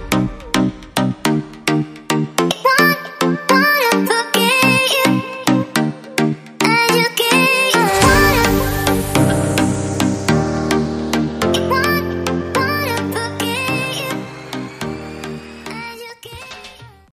you.